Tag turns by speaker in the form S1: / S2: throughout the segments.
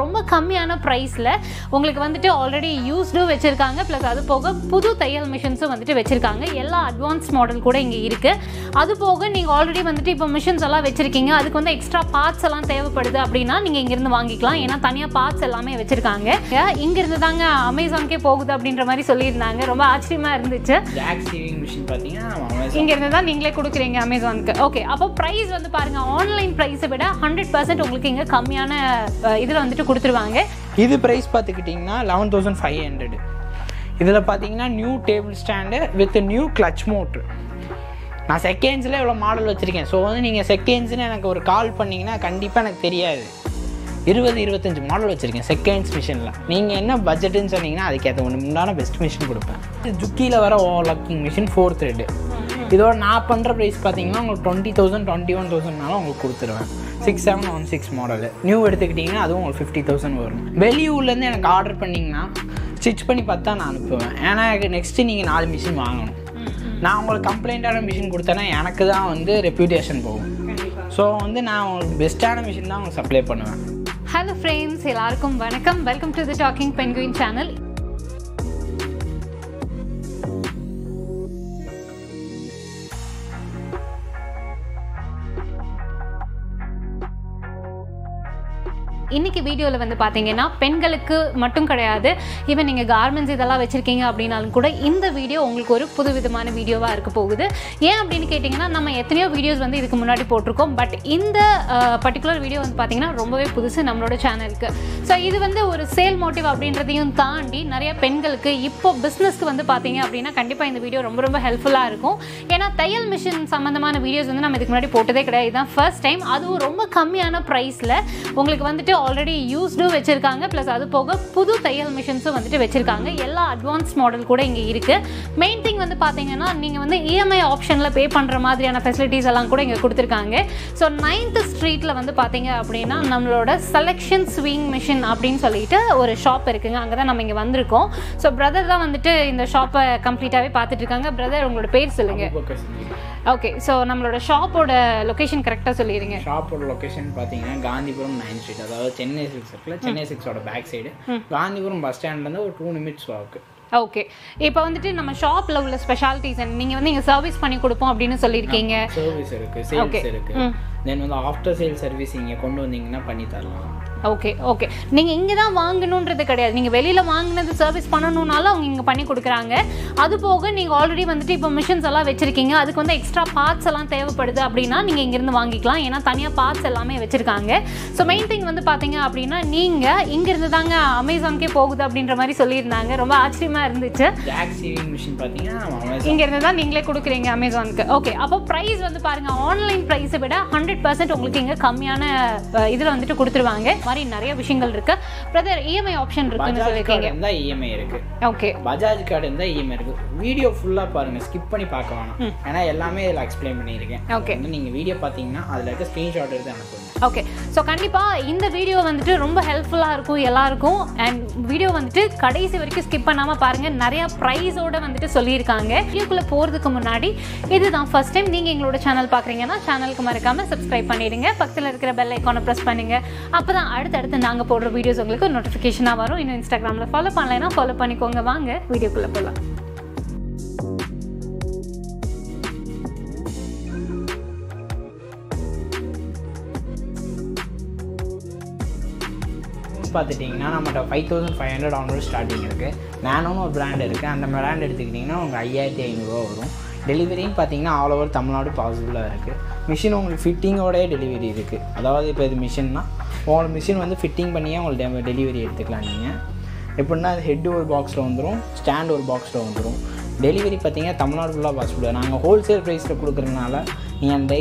S1: ரொம்ப கம்மியான ப்ரைஸில் உங்களுக்கு வந்துட்டு ஆல்ரெடி யூஸ்டும் வச்சுருக்காங்க. ப்ளஸ் அது போக புது தையல் மிஷின்ஸும் வந்துட்டு வச்சுருக்காங்க. எல்லா அட்வான்ஸ் மாடல் கூட இங்கே இருக்குது அது போக நீங்கள் ஆல்ரெடி வந்துட்டு இப்போ மிஷின்ஸ் எல்லாம் வச்சுருக்கீங்க. அதுக்கு வந்து எக்ஸ்ட்ரா பார்ட்ஸ் எல்லாம் தேவைப்படுது அப்படின்னா நீங்கள் இங்கேருந்து வாங்கிக்கலாம். ஏன்னா தனியாக பார்ட்ஸ் எல்லாமே வச்சுருக்காங்க. இங்கேருந்து தாங்க அமேசான்கே போகுது அப்படின்ற மாதிரி சொல்லியிருந்தாங்க. ரொம்ப ஆச்சரியமாக இருந்துச்சு.
S2: மிஷின் பார்த்தீங்கன்னா அமேசான்
S1: இங்கேருந்து தான் நீங்களே கொடுக்குறீங்க அமேசானுக்கு ஓகே அப்போ ப்ரைஸ் வந்து பாருங்கள் ஆன்லைன் ப்ரைஸை விட ஹண்ட்ரட் பர்சன்ட் உங்களுக்கு இங்கே கம்மியான இதில் வந்துட்டு கொடுத்துருவாங்க.
S2: இது ப்ரைஸ் பார்த்துக்கிட்டிங்கன்னா லெவன் தௌசண்ட் ஃபைவ் ஹண்ட்ரட் இதில் பார்த்தீங்கன்னா new table stand with new clutch motor நான் செகண்ட்ஸில் இவ்வளோ மாடல் வச்சுருக்கேன். ஸோ வந்து நீங்கள் செகண்ட்ஸ்னு எனக்கு ஒரு கால் பண்ணிங்கன்னா கண்டிப்பாக எனக்கு தெரியாது. இருபது இருபத்தஞ்சு மாடல் வச்சுருக்கேன் செகண்ட்ஸ் மிஷினில் நீங்கள் என்ன பட்ஜெட்டுன்னு சொன்னீங்கன்னா அதுக்கேற்ற ஒன்று முன்னான பெஸ்ட் மிஷின் கொடுப்பேன். ஜுக்கியில் வர overlocking machine four thread இதோட நான் பண்ணுற ப்ரைஸ் பார்த்தீங்கன்னா உங்களுக்கு டுவெண்ட்டி தௌசண்ட் டுவெண்ட்டி ஒன் தௌசண்ட்னாலும் உங்களுக்கு கொடுத்துருவேன். Six seven one six model new எடுத்துக்கிட்டிங்கன்னா அதுவும் உங்களுக்கு ஃபிஃப்டி தௌசண்ட் வரும். வெளியூர்லேருந்து எனக்கு ஆர்டர் பண்ணிங்கன்னா ஸ்டிச் பண்ணி பார்த்தா நான் அனுப்புவேன். ஏன்னா எனக்கு நெக்ஸ்ட்டு நீங்கள் நாலு மிஷின் வாங்கணும். நான் உங்களுக்கு கம்ப்ளைண்ட்டான மிஷின் கொடுத்தேன்னா எனக்கு தான் வந்து ரெப்யூட்டேஷன் போகும். ஸோ வந்து நான் உங்களுக்கு பெஸ்ட்டான மிஷின் தான் உங்களுக்கு சப்ளை பண்ணுவேன்.
S1: ஹலோ ஃப்ரெண்ட்ஸ் எல்லாருக்கும் வணக்கம். Welcome to the talking penguin channel இன்னைக்கு வீடியோவில் வந்து பார்த்தீங்கன்னா பெண்களுக்கு மட்டும் கிடையாது ஈவன் நீங்கள் கார்மெண்ட்ஸ் இதெல்லாம் வச்சுருக்கீங்க அப்படின்னாலும் கூட இந்த வீடியோ உங்களுக்கு ஒரு புது விதமான வீடியோவாக இருக்க போகுது. ஏன் அப்படின்னு கேட்டிங்கன்னா நம்ம எத்தனையோ வீடியோஸ் வந்து இதுக்கு முன்னாடி போட்டிருக்கோம். பட் இந்த பர்டிகுலர் வீடியோ வந்து பார்த்தீங்கன்னா ரொம்பவே புதுசு நம்மளோட சேனலுக்கு ஸோ இது வந்து ஒரு சேல் மோட்டிவ் அப்படின்றதையும் தாண்டி நிறைய பெண்களுக்கு இப்போ பிஸ்னஸ்க்கு வந்து பார்த்தீங்க அப்படின்னா கண்டிப்பாக இந்த வீடியோ ரொம்ப ரொம்ப ஹெல்ப்ஃபுல்லாக இருக்கும். ஏன்னா தையல் மிஷின் சம்மந்தமான வீடியோஸ் வந்து நம்ம இதுக்கு முன்னாடி போட்டதே கிடையாது. இதுதான் ஃபர்ஸ்ட் டைம் அதுவும் ரொம்ப கம்மியான ப்ரைஸில் உங்களுக்கு வந்துட்டு ஆல்ரெடி யூஸ்டும் வச்சுருக்காங்க. ப்ளஸ் அது போக புது தையல் மிஷின்ஸும் வந்துட்டு வச்சுருக்காங்க. எல்லா அட்வான்ஸ் மாடல் கூட இங்கே இருக்குது மெயின் திங் வந்து பார்த்தீங்கன்னா நீங்கள் வந்து இஎம்ஐ ஆப்ஷனில் பே பண்ணுற மாதிரியான ஃபெசிலிட்டிஸ் எல்லாம் கூட இங்கே கொடுத்துருக்காங்க. ஸோ நைன்த் ஸ்ட்ரீட்டில் வந்து பார்த்தீங்க அப்படின்னா நம்மளோட செலெக்ஷன் ஸ்விங் மிஷின் அப்படின்னு சொல்லிட்டு ஒரு ஷாப் இருக்குங்க. அங்கே தான் நம்ம இங்கே வந்திருக்கோம். ஸோ பிரதர் தான் வந்துட்டு இந்த ஷாப்பை கம்ப்ளீட்டாகவே பார்த்துட்டு இருக்காங்க. பிரதர் உங்களோட பேர் சொல்லுங்கள் ஓகே ஸோ நம்மளோட ஷாப்போட லொக்கேஷன் கரெக்டாக சொல்லிடுங்க.
S2: ஷாப்போட லொக்கேஷன் பார்த்தீங்கன்னா காந்திபுரம் நைன் ஸ்ட்ரீட் அதாவது சென்னை சிக்ஸ் இருக்குல்ல சென்னை சிக்ஸோட பேக் சைடு காந்திபுரம் பஸ் ஸ்டாண்ட்லேருந்து ஒரு டூ நிமிட்ஸ் வாக்கு
S1: ஓகே இப்போ வந்துட்டு நம்ம ஷாப்பில் உள்ள ஸ்பெஷாலிட்டிஸ் நீங்கள் வந்து இங்கே சர்வீஸ் பண்ணி கொடுப்போம் அப்படின்னு சொல்லியிருக்கீங்க.
S2: சர்வீஸ் இருக்குது சேல்ஸ் இருக்குது தென் வந்து ஆஃப்டர் சேல் சர்வீஸ் இங்கே கொண்டு வந்தீங்கன்னா பண்ணி தரலாம்.
S1: ஓகே ஓகே நீங்கள் இங்கே தான் வாங்கணுன்றது கிடையாது. நீங்கள் வெளியில் வாங்கினது சர்வீஸ் பண்ணணுன்னாலும் அவங்க இங்கே பண்ணி கொடுக்குறாங்க. அது போக நீங்கள் ஆல்ரெடி வந்துட்டு இப்போ மிஷின்ஸ் எல்லாம் வச்சுருக்கீங்க. அதுக்கு வந்து எக்ஸ்ட்ரா பார்ட்ஸ் எல்லாம் தேவைப்படுது அப்படின்னா நீங்கள் இங்கேருந்து வாங்கிக்கலாம். ஏன்னா தனியாக பார்ட்ஸ் எல்லாமே வச்சுருக்காங்க. ஸோ மெயின் திங் வந்து பார்த்தீங்க அப்படின்னா நீங்கள் இங்கேருந்து தாங்க அமேசான்கே போகுது அப்படின்ற மாதிரி சொல்லியிருந்தாங்க. ரொம்ப ஆச்சரியமாக இருந்துச்சு. இங்கேருந்து தான் நீங்களே கொடுக்குறீங்க அமேசானுக்கு ஓகே அப்போ ப்ரைஸ் வந்து பாருங்கள் ஆன்லைன் ப்ரைஸை விட ஹண்ட்ரட் பர்சன்ட் உங்களுக்கு இங்கே கம்மியான இதில் வந்துட்டு கொடுத்துருவாங்க. மாதிரி நிறைய விஷயங்கள் இருக்கு. பிரதர் இஎம்ஐ ஆப்ஷன் இருக்குன்னு
S2: கார்டு இருந்தால் இஎம்ஐ இருக்குது
S1: ஓகே
S2: பஜாஜ் கார்டு இருந்தால் இஎம்ஐ இருக்குது வீடியோ ஃபுல்லாக பாருங்கள் ஸ்கிப் பண்ணி பார்க்க வேணாம். ஏன்னா எல்லாமே இதில் எக்ஸ்பிளைன் பண்ணியிருக்கேன். வந்து நீங்கள் வீடியோ பார்த்தீங்கன்னா அதில் இருக்க ஸ்க்ரீன்ஷாட் எடுத்து அனுப்புங்க.
S1: ஓகே ஸோ கண்டிப்பாக இந்த வீடியோ வந்துட்டு ரொம்ப ஹெல்ப்ஃபுல்லாக இருக்கும் எல்லாருக்கும். அண்ட் வீடியோ வந்துட்டு கடைசி வரைக்கும் ஸ்கிப் பண்ணாமல் பாருங்கள் நிறையா ப்ரைஸோட வந்துட்டு சொல்லியிருக்காங்க. வீடியோக்குள்ளே போகிறதுக்கு முன்னாடி இதுதான் ஃபர்ஸ்ட் டைம் நீங்கள் எங்களோட சேனல் பார்க்குறீங்கன்னா சேனலுக்கு மறக்காமல் சப்ஸ்கிரைப் பண்ணிடுங்க. பக்கத்தில் இருக்கிற பெல் ஐக்கானை ப்ரெஸ் பண்ணுங்க. அப்போ தான் அடுத்தடுத்து நாங்கள் போடுற வீடியோஸ் உங்களுக்கு நோட்டிஃபிகேஷனாக வரும். இன்னும் இன்ஸ்டாகிராமில் ஃபாலோ பண்ணலைன்னா ஃபாலோ பண்ணிக்கோங்க. வாங்க வீடியோக்குள்ளே போகலாம்
S2: பார்த்துட்டிங்கன்னா நம்மகிட்ட five thousand five hundred onward starting இருக்குது நானோன்னு ஒரு பிராண்ட் இருக்குது அந்த பிராண்ட் எடுத்துக்கிட்டிங்கன்னா உங்களுக்கு ஐயாயிரத்தி ஐநூறுரூவா வரும். டெலிவரியும் பார்த்தீங்கன்னா ஆல் ஓவர் தமிழ்நாடு பாசிபிளாக இருக்குது மிஷின் உங்களுக்கு ஃபிட்டிங்கோடய டெலிவரி இருக்குது அதாவது இப்போ இது மிஷின்னா உங்களோட மிஷின் வந்து ஃபிட்டிங் பண்ணியே உங்களுக்கு டெலிவரி எடுத்துக்கலாம் நீங்கள் எப்படின்னா ஹெட் ஒரு பாக்ஸில் வந்துடும் ஸ்டாண்ட் ஒரு பாக்ஸில் வந்துடும் டெலிவரி பார்த்தீங்கன்னா தமிழ்நாடு ஃபுல்லாக பாசிபிள் நாங்கள் ஹோல்சேல் ப்ரைஸில் கொடுக்குறதுனால நீங்கள் அந்த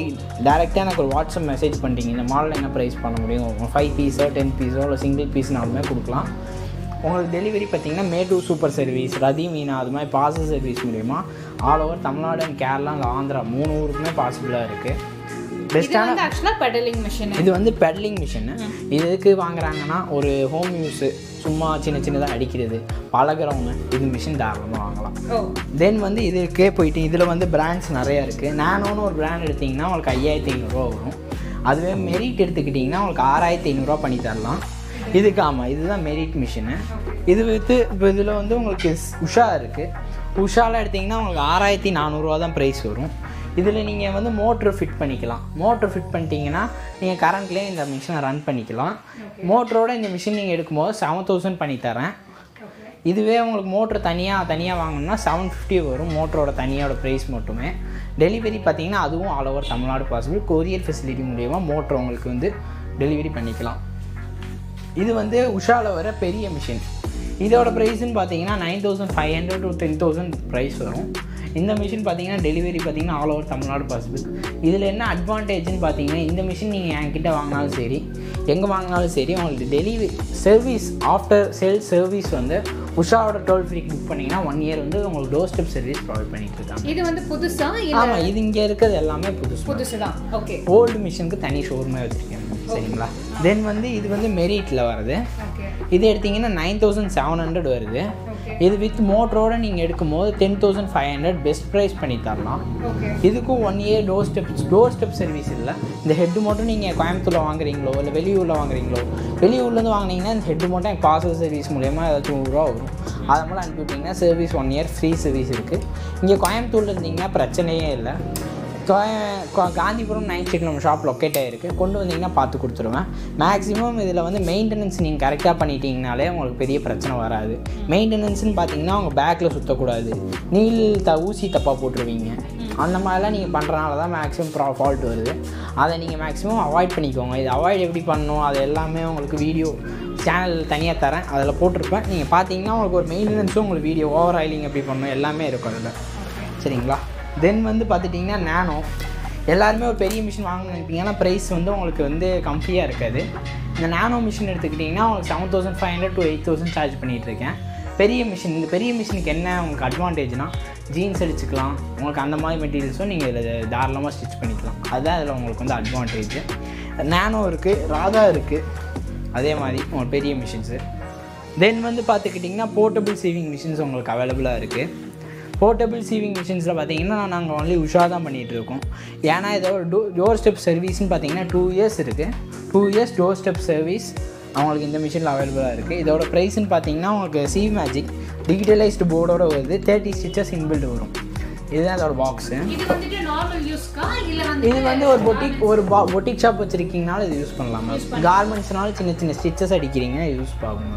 S2: டேரெக்டாக எனக்கு ஒரு வாட்ஸ்அப் மெசேஜ் பண்ணிட்டீங்க. இந்த மாடல் என்ன ப்ரைஸ் பண்ண முடியும்? ஃபைவ் பீஸோ டென் பீஸோ இல்லை சிங்கிள் பீஸ்னாலுமே கொடுக்கலாம். உங்களுக்கு டெலிவரி பார்த்தீங்கன்னா மேட்டூர் சூப்பர் சர்வீஸ் ரதி மீனா அது மாதிரி பார்சல் சர்வீஸ் மூலிமா all over Tamil Nadu and Kerala and Andhra மூணு ஊருக்குமே பாசிபிளாக இருக்குது பெஸ்ட்டான
S1: ஆக்சுவலாக பெடலிங் மிஷின்
S2: இது வந்து பெடலிங் மிஷின் இது எதுக்கு வாங்குறாங்கன்னா ஒரு ஹோம் யூஸு சும்மா சின்ன சின்னதாக அடிக்கிறது. பழகிறவங்க இது மிஷின் தாராளமாக வாங்கலாம். தென் வந்து இதுக்கே போயிட்டு இதில் வந்து பிராண்ட்ஸ் நிறையா இருக்குது நானோன்னு ஒரு பிராண்ட் எடுத்திங்கன்னா உங்களுக்கு ஐயாயிரத்தி ஐநூறுரூவா வரும். அதுவே மெரிட் எடுத்துக்கிட்டிங்கன்னா உங்களுக்கு ஆறாயிரத்தி ஐநூறுரூவா பண்ணி தரலாம். இதுக்கு ஆமாம் இதுதான் மெரிட் மிஷினு இது வித்து இப்போ இதில் வந்து உங்களுக்கு உஷா இருக்குது உஷாவில் எடுத்திங்கன்னா உங்களுக்கு ஆறாயிரத்தி நானூறுரூவா தான் ப்ரைஸ் வரும். இதில் நீங்கள் வந்து மோட்ரு ஃபிட் பண்ணிக்கலாம். மோட்ரு ஃபிட் பண்ணிட்டீங்கன்னா நீங்கள் கரண்ட்லேயே இந்த மிஷினை ரன் பண்ணிக்கலாம். மோட்டரோட இந்த மிஷின் நீங்கள் எடுக்கும்போது செவன் தௌசண்ட் பண்ணி தரேன். இதுவே உங்களுக்கு மோட்ரு தனியாக தனியாக வாங்கணும்னா செவன் ஃபிஃப்டி வரும் மோட்டரோட தனியோட ப்ரைஸ் மட்டுமே. டெலிவரி பார்த்தீங்கன்னா அதுவும் all over Tamil Nadu possible courier facility மூலியமாக மோட்ரு உங்களுக்கு வந்து டெலிவரி பண்ணிக்கலாம். இது வந்து உஷாவில் வர பெரிய மிஷின். இதோட ப்ரைஸ்னு பார்த்தீங்கன்னா nine thousand five hundred to ten thousand price வரும். இந்த மிஷின் பார்த்தீங்கன்னா டெலிவரி பார்த்தீங்கன்னா ஆல் ஓவர் தமிழ்நாடு பாசிபிள் இதில் என்ன அட்வான்டேஜ்னு பார்த்தீங்கன்னா இந்த மிஷின் நீங்கள் என்கிட்ட வாங்கினாலும் சரி எங்கே வாங்கினாலும் சரி உங்களுக்கு delivery service after sale service வந்து உஷாவோட டோல் ஃப்ரீக்கு புக் பண்ணிங்கன்னா ஒன் இயர் வந்து உங்களுக்கு டோர் ஸ்டெப் சர்வீஸ் ப்ரொவைட் பண்ணிட்டு இருக்காங்க.
S1: இது வந்து புதுசா இல்ல?
S2: ஆமாம் இது இங்கே இருக்கிறது எல்லாமே புதுசு
S1: புதுசு தான் ஓகே
S2: ஓல்டு மிஷினுக்கு தனி ஷோரூமே வச்சுருக்கேன். சரிங்களா? தென் வந்து இது வந்து மெரிட்டில் வருது. இது எடுத்தீங்கன்னா நைன் தௌசண்ட் செவன் ஹண்ட்ரட் வருது. இது வித் மோட்டரோட நீங்கள் எடுக்கும்போது ten thousand five hundred best price பண்ணி தரலாம். இதுக்கும் one year door step door step service இல்லை. இந்த ஹெட்டு மட்டும் நீங்கள் கோயம்புத்தூரில் வாங்குறீங்களோ இல்லை வெளியூரில் வாங்குறீங்களோ வெளியூர்லேருந்து வாங்குனீங்கன்னா இந்த ஹெட்டு மட்டும் எனக்கு பார்சல் சர்வீஸ் மூலயமா ஏதாச்சும் நூறுரூவா வரும். அதை மட்டும் அனுப்பி விட்டிங்கன்னா service one year free service இருக்குது இங்கே கோயம்புத்தூரில் இருந்தீங்கன்னா பிரச்சனையே இல்லை. காந்திபுரம் நைன் ஸ்ட்ரீட் நம்ம ஷாப் லொக்கேட் ஆகிருக்கு கொண்டு வந்தீங்கன்னா பார்த்து கொடுத்துருவேன். மேக்ஸிமம் இதில் வந்து மெயின்டெனன்ஸ் நீங்கள் கரெக்டாக பண்ணிட்டீங்கனாலே உங்களுக்கு பெரிய பிரச்சனை வராது. மெயின்டெனன்ஸ்னு பார்த்தீங்கன்னா உங்கள் பேக்கில் சுற்றக்கூடாது நீல் த ஊசி தப்பாக போட்டுருவீங்க. அந்த மாதிரிலாம் நீங்கள் பண்ணுறனால தான் மேக்ஸிமம் ப்ரா ஃபால்ட் வருது. அதை நீங்கள் மேக்ஸிமம் அவாய்ட் பண்ணிக்கோங்க. இது அவாய்ட் எப்படி பண்ணணும்? அது எல்லாமே உங்களுக்கு வீடியோ சேனல் தனியாக தரேன். அதில் போட்டிருப்பேன். நீங்கள் பார்த்தீங்கன்னா உங்களுக்கு ஒரு மெயின்டெனன்ஸும் உங்களுக்கு வீடியோ ஓவர் ஆயிலிங் எப்படி பண்ணணும்? எல்லாமே இருக்கும் அதில். சரிங்களா? தென் வந்து பார்த்துட்டிங்கன்னா நேனோ எல்லாருமே ஒரு பெரிய மிஷின் வாங்கணும்னு நினைப்பீங்க. ஆனால் ப்ரைஸ் வந்து உங்களுக்கு வந்து கம்மியாக இருக்காது. இந்த நேனோ மிஷின் எடுத்துக்கிட்டிங்கன்னா உங்களுக்கு seven thousand five hundred to eight thousand charge பண்ணிகிட்டு இருக்கேன் பெரிய மிஷின் இந்த பெரிய மிஷினுக்கு என்ன உங்களுக்கு அட்வான்டேஜ்னால் ஜீன்ஸ் அடிச்சுக்கலாம். உங்களுக்கு அந்த மாதிரி மெட்டீரியல்ஸும் நீங்கள் இதில் தாராளமாக ஸ்டிச் பண்ணிக்கலாம். அதுதான் அதில் உங்களுக்கு வந்து அட்வான்டேஜ் நேனோ இருக்குது ராதா இருக்குது அதே மாதிரி உங்களுக்கு பெரிய மிஷின்ஸு தென் வந்து பார்த்துக்கிட்டிங்கன்னா போர்ட்டபிள் சேவிங் மிஷின்ஸ் உங்களுக்கு அவைலபிளாக இருக்குது போர்ட்டபிள் சீவிங் மிஷின்ஸில் பார்த்தீங்கன்னா நாங்கள் ஒன்லி உஷா தான் பண்ணிகிட்டு இருக்கோம் ஏன்னா இதோட டோ டோர் ஸ்டெப் சர்வீஸ்னு பார்த்தீங்கன்னா டூ இயர்ஸ் இருக்குது two years door step service அவங்களுக்கு இந்த மிஷினில் அவைலபிளாக இருக்குது இதோட ப்ரைஸ்னு பார்த்தீங்கன்னா உங்களுக்கு சி மேஜிக் டிஜிட்டலைஸ்டு போர்டோட வருது. தேர்ட்டி ஸ்டிச்சஸ் இன்பில்ட் வரும். இதுதான் அதோட பாக்ஸு
S1: இது வந்து
S2: இது ஒரு பொட்டிக் ஒரு பா பொட்டிக் ஷாப் வச்சுருக்கீங்கனாலும் இது யூஸ் பண்ணலாம் கார்மெண்ட்ஸ்னாலும் சின்ன சின்ன ஸ்டிச்சஸ் அடிக்கிறீங்க யூஸ் ஆகும்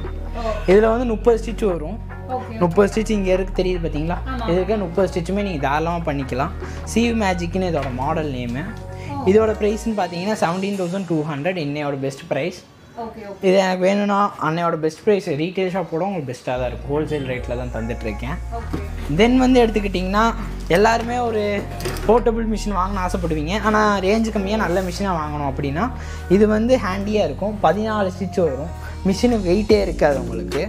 S2: இதில் வந்து முப்பது ஸ்டிச் வரும். முப்பது ஸ்டிச் இங்கே இருக்கு தெரியுது பார்த்தீங்களா. இதுக்கு முப்பது ஸ்டிச்சுமே நீங்கள் தாராளமாக பண்ணிக்கலாம். சீவ் மேஜிக்னு இதோட மாடல் நேமு இதோட ப்ரைஸ்னு பார்த்தீங்கன்னா செவன்டீன் தௌசண்ட் டூ ஹண்ட்ரட் இன்னையோட பெஸ்ட் ப்ரைஸ் இது எனக்கு வேணும்னா அன்னையோட பெஸ்ட் ப்ரைஸ் ரீட்டைல் ஷாப்போட உங்களுக்கு பெஸ்ட்டாக தான் இருக்கும். ஹோல்சேல் ரேட்டில் தான் தந்துட்டுருக்கேன். தென் வந்து எடுத்துக்கிட்டிங்கன்னா எல்லாருமே ஒரு போர்ட்டபிள் மிஷின் வாங்கணும்னு ஆசைப்படுவீங்க. ஆனால் ரேஞ்சு கம்மியாக நல்ல மிஷினாக வாங்கணும் அப்படின்னா இது வந்து ஹேண்டியாக இருக்கும். பதினாலு ஸ்டிச் வரும். மிஷினு வெயிட்டே இருக்காது உங்களுக்கு.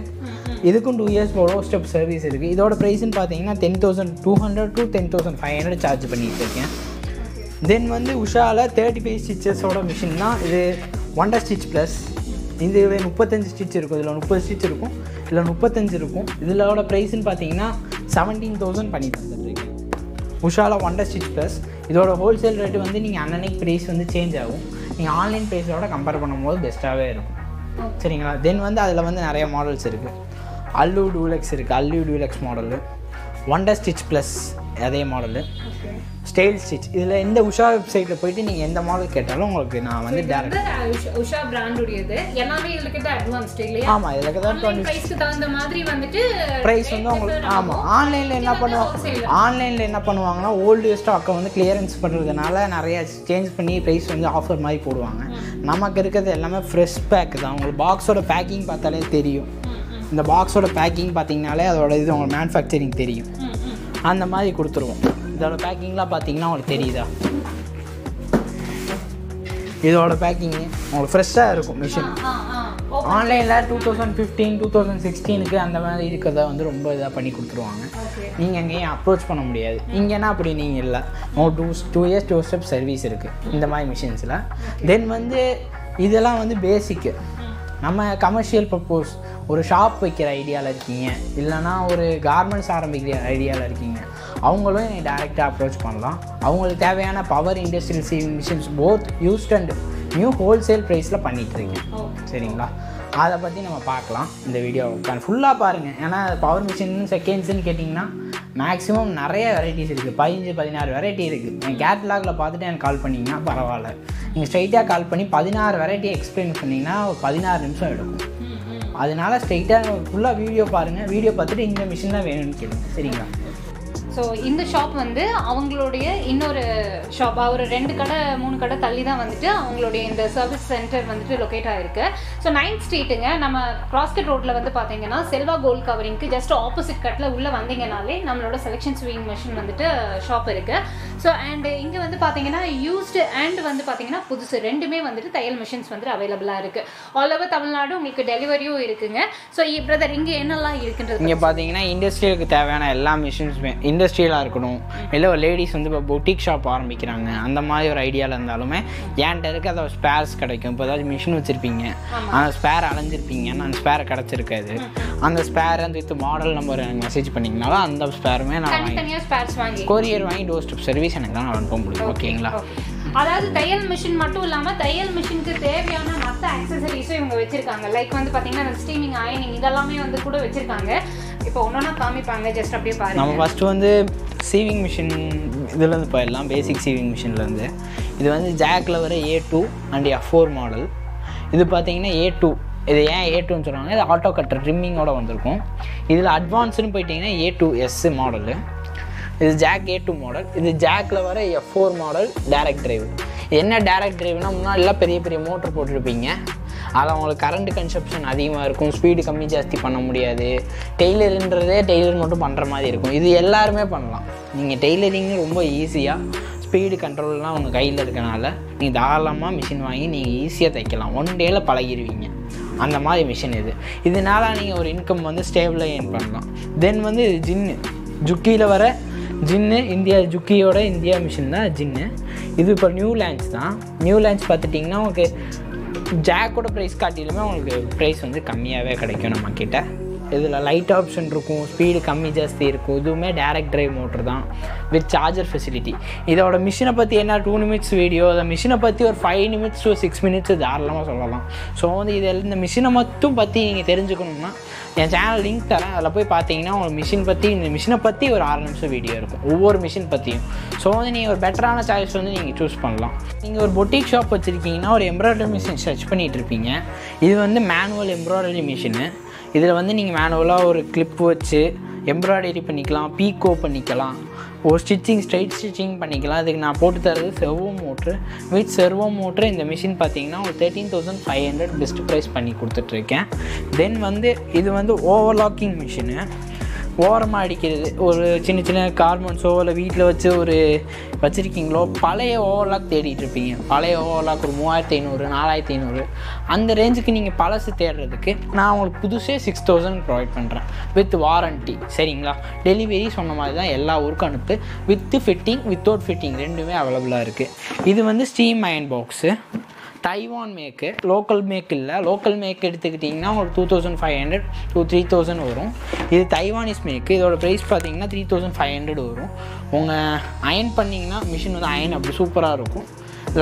S2: இதுக்கும் டூ இயர்ஸ் ஃபோரோ ஸ்டெப் சர்வீஸ் இருக்குது இதோட ப்ரைஸ்னு பார்த்தீங்கன்னா ten thousand two hundred to ten thousand five hundred charge பண்ணிட்டு இருக்கேன். தென் வந்து உஷாவில் தேர்ட்டி ஃபைவ் ஸ்டிச்சஸோட மிஷின் தான் இது ஒண்டர் ஸ்டிச் ப்ளஸ் இது முப்பத்தஞ்சு ஸ்டிச் இருக்கும். இதில் முப்பது ஸ்டிச் இருக்கும். இதில் முப்பத்தஞ்சு இருக்கும். இதிலோட ப்ரைஸ்னு பார்த்தீங்கன்னா செவன்டீன் தௌசண்ட் பண்ணி தந்துட்டுருக்கேன் உஷாவில் ஒண்டர் ஸ்டிச் ப்ளஸ் இதோட ஹோல்சேல் ரேட்டு வந்து நீங்கள் அன்னன்னைக்கு ப்ரைஸ் வந்து சேஞ்ச் ஆகும். நீங்கள் ஆன்லைன் ப்ரைஸோட கம்பேர் பண்ணும்போது பெஸ்ட்டாகவே இருக்கும். சரிங்களா? தென் வந்து அதில் வந்து நிறைய மாடல்ஸ் இருக்குது அல்லு டூலெக்ஸ் இருக்குது அல்லு டூலெக்ஸ் மாடலு ஒண்டர் ஸ்டிச் ப்ளஸ் அதே மாடலு ஸ்டைல் ஸ்டிச் இதில் எந்த உஷா வெப்சைட்டில் போயிட்டு நீங்கள் எந்த மாடல் கேட்டாலும் உங்களுக்கு நான் வந்து டேரக்ட்
S1: உஷா- பிராண்டுடையது எல்லாமே இதுல கிட்ட அட்வான்ஸ்ட் இல்லையா?
S2: ஆமாம் இதில் தான்
S1: ஆன்லைன் பிரைஸ்க்கு தகுந்த மாதிரி வந்துட்டு
S2: ப்ரைஸ் வந்து உங்களுக்கு ஆமாம் ஆன்லைனில் என்ன பண்ணுவாங்க ஆன்லைனில் என்ன பண்ணுவாங்கன்னா ஓல்டு ஸ்டாக்கை வந்து கிளியரன்ஸ் பண்ணுறதுனால நிறைய சேஞ்ச் பண்ணி ப்ரைஸ் வந்து ஆஃபர் மாதிரி போடுவாங்க. நமக்கு இருக்கிறது எல்லாமே ஃப்ரெஷ் பேக் தான். உங்களுக்கு பாக்ஸோட பேக்கிங் பார்த்தாலே தெரியும். இந்த பாக்ஸோட பேக்கிங் பார்த்தீங்கனாலே அதோட இது உங்களுக்கு மேனுஃபேக்சரிங் தெரியும். அந்த மாதிரி கொடுத்துருவோம். இதோட பேக்கிங்லாம் பார்த்தீங்கன்னா உங்களுக்கு தெரியுதா? இதோட பேக்கிங்கு உங்களுக்கு ஃப்ரெஷ்ஷாக இருக்கும் மிஷின் ஆன்லைனில் two thousand fifteen two thousand சிக்ஸ்டீனுக்கு அந்த மாதிரி இருக்கிறத வந்து ரொம்ப இதாக பண்ணி கொடுத்துருவாங்க. நீங்கள் எங்கேயும் அப்ரோச் பண்ண முடியாது. இங்கேனா அப்படி நீங்கள் இல்லை. உங்களுக்கு two two years two step service இருக்குது இந்த மாதிரி மிஷின்ஸில் தென் வந்து இதெல்லாம் வந்து பேசிக்கு நம்ம கமர்ஷியல் பர்பஸ் ஒரு ஷாப் வைக்கிற ஐடியாவில் இருக்கீங்க. இல்லைனா ஒரு கார்மெண்ட்ஸ் ஆரம்பிக்கிற ஐடியாவில் இருக்கீங்க. அவங்களும் என்னை டேரெக்டாக அப்ரோச் பண்ணலாம். அவங்களுக்கு தேவையான power industrial sewing machines both used and new wholesale ப்ரைஸில் பண்ணிகிட்ருக்கேன் சரிங்களா? அதை பற்றி நம்ம பார்க்கலாம். இந்த வீடியோ ஃபுல்லாக பாருங்கள் ஏன்னா பவர் மிஷின் செகண்ட்ஸ்னு கேட்டிங்கன்னா மேக்ஸிமம் நிறைய வெரைட்டிஸ் இருக்குது பதினஞ்சு பதினாறு வெரைட்டி இருக்குது என் கேட்லாகில் பார்த்துட்டு எனக்கு கால் பண்ணிங்கன்னா பரவாயில்ல. நீங்கள் ஸ்ட்ரைட்டாக கால் பண்ணி பதினாறு வெரைட்டி எக்ஸ்பிளைன் பண்ணிங்கன்னா ஒரு பதினாறு நிமிஷம் எடுக்கும். அதனால ஸ்ட்ரைட்டாக ஃபுல்லாக வீடியோ பாருங்கள் வீடியோ பார்த்துட்டு இந்த மிஷின் தான் வேணும்னு கேளுங்க. சரிங்களா?
S1: ஸோ இந்த ஷாப் வந்து அவங்களுடைய இன்னொரு ஷாப் ஒரு ரெண்டு கடை மூணு கடை தள்ளி தான் வந்துட்டு அவங்களுடைய இந்த சர்வீஸ் சென்டர் வந்துட்டு லொக்கேட் ஆயிருக்கு. ஸோ நைன்த் ஸ்ட்ரீட்டுங்க நம்ம கிராஸ்கட் ரோட்டில் வந்து பார்த்தீங்கன்னா செல்வா கோல்ட் கவரிங்க்கு ஜஸ்ட் ஆப்போசிட் கட்டில் உள்ளே வந்தீங்கனாலே நம்மளோட செலெக்ஷன் ஸ்விங் மிஷின் வந்துட்டு ஷாப் இருக்கு. ஸோ அண்ட் இங்கே வந்து பார்த்தீங்கன்னா யூஸ்டு அண்ட் வந்து பார்த்தீங்கன்னா புதுசு. ரெண்டுமே வந்துட்டு தையல் மிஷின்ஸ் வந்துட்டு அவைலபிளாக இருக்கு. ஆல் ஓவர் தமிழ்நாடு உங்களுக்கு டெலிவரியும் இருக்குங்க. ஸோ பிரதர் இங்கே என்னெல்லாம் இருக்குன்றது
S2: இங்கே பார்த்தீங்கன்னா இண்டஸ்ட்ரியலுக்கு தேவையான எல்லா மிஷின்ஸுமே இண்டஸ்ட்ரியலாக இருக்கணும். இல்லை ஒரு லேடிஸ் வந்து இப்போ பொட்டிக் ஷாப் ஆரம்பிக்கிறாங்க. அந்த மாதிரி ஒரு ஐடியாவில் இருந்தாலுமே என்கிட்ட இருக்க அதை ஸ்பேர்ஸ் கிடைக்கும். இப்போ ஏதாச்சும் மிஷின் வச்சுருப்பீங்க. அந்த ஸ்பேர் அலைஞ்சிருப்பீங்க அந்த ஸ்பேர் கிடச்சிருக்காது. அந்த ஸ்பேர் அந்த வித் மாடல் நம்பர் எனக்கு மெசேஜ் பண்ணிங்கனாலும் அந்த ஸ்பேருமே நான் வாங்கி கொரியர் வாங்கி டோர் ஸ்டெப் சர்வீஸ் எனக்கு தான் அனுப்ப முடியும். ஓகேங்களா
S1: அதாவது தையல் மிஷின் மட்டும் இல்லாமல் தையல் மிஷினுக்கு தேவையான மற்ற ஆக்சசரிஸும் இவங்க வச்சிருக்காங்க. லைக் வந்து பார்த்தீங்கன்னா இந்த ஸ்டீமிங் அயனிங் இதெல்லாமே வந்து கூட வச்சிருக்காங்க. இப்போ ஒன்றா காமிப்பாங்க ஜஸ்ட் அப்படியே பாருங்க.
S2: நம்ம ஃபஸ்ட்டு வந்து சீவிங் மிஷின் இதுலேருந்து போயிடலாம். பேசிக் சீவிங் மிஷின்லேருந்து இது வந்து ஜாக்கில் வர A two and F four model இது பார்த்தீங்கன்னா ஏ டூ இது ஏன் ஏ டூன்னு சொல்கிறாங்க இது ஆட்டோ கட்டர் ட்ரிம்மிங்கோட வந்திருக்கும். இதில் அட்வான்ஸ்னு போயிட்டிங்கன்னா ஏ டூ எஸ் மாடலு இது ஜாக் ஏ டூ மாடல் இது ஜாக்கில் வர F four model direct drive என்ன டேரக்ட் டிரைவ்னா முன்னாடிலாம் பெரிய பெரிய மோட்டர் போட்டிருப்பீங்க. அதில் அவங்களுக்கு கரண்ட் கன்சப்ஷன் அதிகமாக இருக்கும். ஸ்பீடு கம்மி ஜாஸ்தி பண்ண முடியாது. டெய்லருன்றதே டெய்லர் மட்டும் பண்ணுற மாதிரி இருக்கும். இது எல்லாருமே பண்ணலாம். நீங்கள் டெய்லரிங் ரொம்ப ஈஸியாக ஸ்பீடு கண்ட்ரோல்லாம் உங்கள் கையில் இருக்கனால நீங்கள் தாராளமாக மிஷின் வாங்கி நீங்கள் ஈஸியாக தைக்கலாம். ஒன் டேயில் பழகிடுவீங்க அந்த மாதிரி மிஷின் இது. இதனால நீங்கள் ஒரு இன்கம் வந்து ஸ்டேபிளாக ஏர்ன் பண்ணலாம். தென் வந்து இது ஜின்னு ஜுக்கியில் வர ஜின்னு இந்தியா ஜுக்கியோட இந்தியா மிஷின் தான் ஜின்னு. இது இப்போ நியூ லான்ச் தான். நியூ லான்ச் பார்த்துட்டிங்கன்னா உங்களுக்கு ஜாக்கோட ப்ரைஸ் காட்டிலுமே உங்களுக்கு ப்ரைஸ் வந்து கம்மியாகவே கிடைக்கும் நம்ம இதில் லைட் ஆப்ஷன் இருக்கும் ஸ்பீடு கம்மி ஜாஸ்தி இருக்கும். இதுவுமே டேரக்ட் ட்ரைவ் மோட்டர் தான் வித் சார்ஜர் ஃபெசிலிட்டி இதோட மிஷினை பற்றி என்ன டூ நிமிட்ஸ் வீடியோ அந்த மிஷினை பற்றி ஒரு five minutes to six minutes தாராளமாக சொல்லலாம். ஸோ வந்து இதில் இந்த மிஷினை மட்டும் பற்றி நீங்கள் தெரிஞ்சுக்கணும்னா என் சேனல் லிங்க் தரேன். அதில் போய் பார்த்தீங்கன்னா உங்களுக்கு மிஷின் பற்றி இந்த மிஷினை பற்றி ஒரு ஆறு நிமிஷம் வீடியோ இருக்கும். ஒவ்வொரு மிஷின் பற்றியும் ஸோ வந்து நீங்கள் ஒரு பெட்டரான சாய்ஸ் வந்து நீங்கள் சூஸ் பண்ணலாம். நீங்கள் ஒரு பொட்டிக் ஷாப் வச்சுருக்கீங்கன்னா ஒரு எம்ப்ராய்டரி மிஷின் சர்ச் பண்ணிகிட்டு இருப்பீங்க. இது வந்து மேனுவல் எம்ப்ராய்டரி மிஷினு இதில் வந்து நீங்கள் மேனுவலாக ஒரு கிளிப் வச்சு எம்ப்ராய்டரி பண்ணிக்கலாம் பீக்கோ பண்ணிக்கலாம் ஒரு ஸ்டிச்சிங் ஸ்ட்ரைட் ஸ்டிச்சிங் பண்ணிக்கலாம். அதுக்கு நான் போட்டு தரது servo motor with servo motor இந்த மிஷின் பார்த்தீங்கன்னா ஒரு thirteen thousand five hundred best price பண்ணி கொடுத்துட்ருக்கேன் தென் வந்து இது வந்து ஓவர்லாக்கிங் மிஷினு ஓரமாக அடிக்கிறது. ஒரு சின்ன சின்ன கார்மெண்ட்ஸோ இல்லை வீட்டில் வச்சு ஒரு வச்சுருக்கீங்களோ பழைய ஓவர்லாக் தேடிட்டு இருப்பீங்க. பழைய ஓவர்லாக் ஒரு மூவாயிரத்தி ஐநூறு நாலாயிரத்தி ஐநூறு. அந்த ரேஞ்சுக்கு நீங்கள் பழசு தேடுறதுக்கு நான் உங்களுக்கு புதுசே சிக்ஸ் தௌசண்ட் ப்ரொவைட் பண்ணுறேன் வித் வாரண்ட்டி சரிங்களா? டெலிவரி சொன்ன மாதிரி தான் எல்லா ஊருக்கும் அனுப்பு. வித் ஃபிட்டிங் வித்தவுட் ஃபிட்டிங் ரெண்டுமே அவைலபிளாக இருக்குது இது வந்து steam iron box Taiwan make local make இல்லை. லோக்கல் மேக் எடுத்துக்கிட்டிங்கன்னா ஒரு two thousand five hundred two three thousand வரும். இது தைவானிஸ் மேக்கு இதோட ப்ரைஸ் பார்த்தீங்கன்னா த்ரீ தௌசண்ட் ஃபைவ் ஹண்ட்ரட் வரும். உங்கள் அயன் பண்ணிங்கன்னா மிஷின் வந்து அயன் அப்படி சூப்பராக இருக்கும்.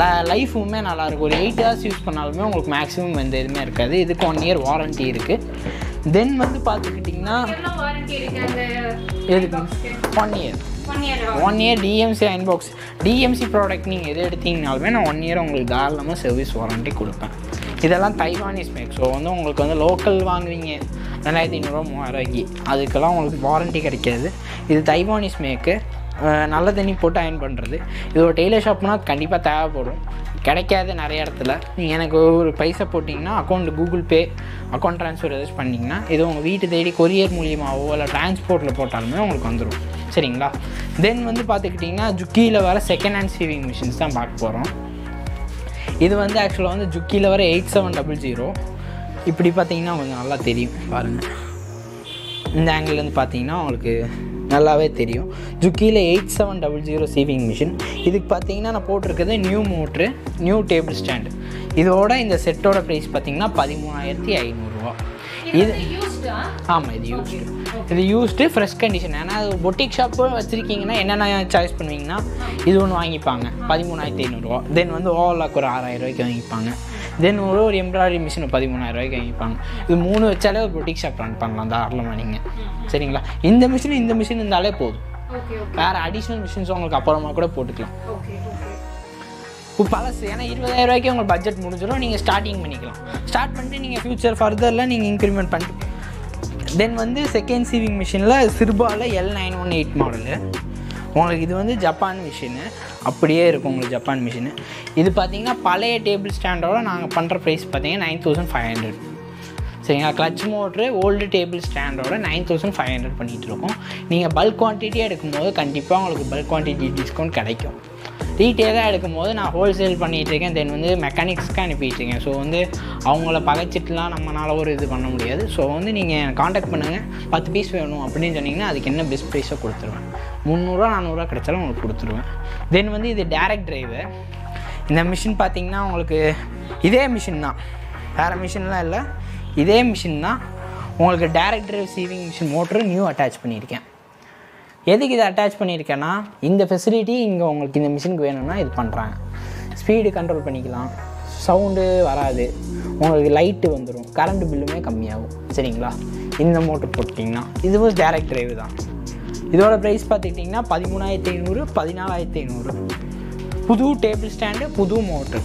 S2: ல லைஃபுமே நல்லாயிருக்கும் ஒரு எயிட் ஹவர்ஸ் யூஸ் பண்ணாலுமே உங்களுக்கு மேக்ஸிமம் எந்த இதுவுமே இருக்காது. இதுக்கு ஒன் இயர் வாரண்ட்டி இருக்குது தென் வந்து பார்த்துக்கிட்டிங்கன்னா
S1: வாரண்டி
S2: எதுக்கு? One year
S1: one year
S2: TMC iron box TMC product நீங்கள் எது எடுத்தீங்கனாலுமே நான் ஒன் இயர் உங்களுக்கு தாராளமாக சர்வீஸ் வாரண்ட்டி கொடுப்பேன். இதெல்லாம் தைவானிஸ் மேக் ஸோ வந்து உங்களுக்கு வந்து லோக்கல் வாங்குவீங்க. ரெண்டாயிரத்தி ஐநூறுரூவா மூவாயிரூவாய்க்கு அதுக்கெல்லாம் உங்களுக்கு வாரண்ட்டி கிடைக்காது. இது தைவானிஸ் மேக்கு நல்ல தண்ணி போட்டு அயன் பண்ணுறது இது ஒரு டெய்லர் ஷாப்னால் கண்டிப்பாக தேவைப்படும். கிடைக்காது நிறைய இடத்துல. நீங்கள் எனக்கு ஒரு பைசா போட்டிங்கன்னா account Google Pay account transfer ஏதாச்சும் பண்ணிங்கன்னா இது உங்கள் வீட்டு தேடி கொரியர் மூலியமாகவோ இல்லை டிரான்ஸ்போர்ட்டில் போட்டாலுமே உங்களுக்கு வந்துடும் சரிங்களா? தென் வந்து பார்த்துக்கிட்டிங்கன்னா ஜுக்கியில் வர செகண்ட் ஹேண்ட் சேவிங் மிஷின்ஸ் தான் பார்க்க போகிறோம் இது வந்து ஆக்சுவலாக வந்து ஜுக்கியில் வர எயிட் செவன் டபுள் ஜீரோ இப்படி பார்த்தீங்கன்னா கொஞ்சம் நல்லா தெரியும். பாருங்கள் இந்த ஆங்கிள்லேருந்து பார்த்தீங்கன்னா உங்களுக்கு நல்லாவே தெரியும். ஜுக்கியில் eight seven double zero sewing machine இதுக்கு பார்த்தீங்கன்னா நான் போட்டிருக்கிறது new motor new table stand இதோட இந்த செட்டோட ப்ரைஸ் பார்த்தீங்கன்னா பதிமூணாயிரத்தி ஐநூறுரூவா இது ஆமாம் இது யூஸ்டு இது யூஸ்டு ஃப்ரெஷ் கண்டிஷன் ஏன்னா அது பொட்டிக் ஷாப்பு வச்சுருக்கீங்கன்னா என்னென்ன சாய்ஸ் பண்ணுவீங்கன்னா இது ஒன்று வாங்கிப்பாங்க. பதிமூணாயிரத்தி ஐநூறுரூவா தென் வந்து ஓவர்லாக் ஒரு ஆறாயிரம் ரூபாய்க்கு வாங்கிப்பாங்க. தென் ஒரு ஒரு எம்ப்ராய்டரி மிஷின் பதிமூணாயிரம் ரூபாய்க்கு வாங்கிப்பாங்க. இது மூணு வச்சாலே ஒரு பொட்டிக் ஷாப் ரன் பண்ணலாம் தாராளமாக நீங்கள் சரிங்களா? இந்த மிஷின் இந்த மிஷின் இருந்தாலே போதும். வேறு அடிஷ்னல் மிஷின்ஸ் உங்களுக்கு அப்புறமா கூட போட்டுக்கலாம். இப்போ பழசு ஏன்னா இருபதாயிரம் ரூபாய்க்கு உங்களுக்கு பட்ஜெட் முடிஞ்சிடும் நீங்கள் ஸ்டார்டிங் பண்ணிக்கலாம். ஸ்டார்ட் பண்ணிட்டு நீங்கள் ஃபியூச்சர் ஃபர்தரில் நீங்கள் இன்க்ரிமெண்ட் பண்ணிட்டு தென் வந்து செகண்ட் சீவிங் மிஷினில் சிர்பாவில் L nine one eight model உங்களுக்கு இது வந்து ஜப்பான் மிஷினு அப்படியே இருக்கும் உங்களுக்கு ஜப்பான் மிஷினு இது பார்த்தீங்கன்னா பழைய டேபிள் ஸ்டாண்டோட நாங்கள் பண்ணுற ப்ரைஸ் பார்த்தீங்கன்னா நைன் தௌசண்ட் ஃபைவ் ஹண்ட்ரட் சரிங்களா? கிளச் மோட்ரு ஓல்டு டேபிள் ஸ்டாண்டோட நைன் தௌசண்ட் ஃபைவ் ஹண்ட்ரட் பண்ணிகிட்டு இருக்கோம். நீங்கள் பல்க் குவான்டிட்டியாக எடுக்கும்போது கண்டிப்பாக உங்களுக்கு பல்க் குவான்டிட்டி டிஸ்கவுண்ட் கிடைக்கும். ரீட்டெயிலாக எடுக்கும்போது நான் ஹோல்சேல் பண்ணிகிட்டு இருக்கேன். தென் வந்து மெக்கானிக்ஸ்க்கு அனுப்பிட்டு இருக்கேன். ஸோ வந்து அவங்கள பகைச்சிட்டுலாம் நம்மளால் ஒரு இது பண்ண முடியாது. ஸோ வந்து நீங்கள் காண்டாக்ட் பண்ணுங்கள் பத்து பீஸ் வேணும் அப்படின்னு சொன்னீங்கன்னா அதுக்கு என்ன பெஸ்ட் ப்ரைஸோ கொடுத்துருவேன். முந்நூறுரூவா நானூறுரூவா கிடைச்சாலும் உங்களுக்கு கொடுத்துருவேன். தென் வந்து இது டேரக்ட் ட்ரைவு இந்த மிஷின் பார்த்தீங்கன்னா உங்களுக்கு இதே மிஷின் தான். வேறு மிஷின்லாம் இல்லை. இதே மிஷின் தான். உங்களுக்கு direct drive sewing machine motor new attach பண்ணியிருக்கேன். எதுக்கு இதை அட்டாச் பண்ணியிருக்கேன்னா இந்த ஃபெசிலிட்டி இங்கே உங்களுக்கு இந்த மிஷினுக்கு வேணும்னா இது பண்ணுறாங்க ஸ்பீடு கண்ட்ரோல் பண்ணிக்கலாம். சவுண்டு வராது. உங்களுக்கு லைட்டு வந்துடும் கரண்ட் பில்லுமே கம்மியாகும். சரிங்களா? இந்த மோட்ரு போட்டிங்கன்னா இதுவும் டேரக்ட் ட்ரைவ் தான். இதோட ப்ரைஸ் பார்த்துக்கிட்டிங்கன்னா பதிமூணாயிரத்தி ஐநூறு பதினாலாயிரத்தி ஐநூறு. புது டேபிள் ஸ்டாண்டு புது மோட்ரு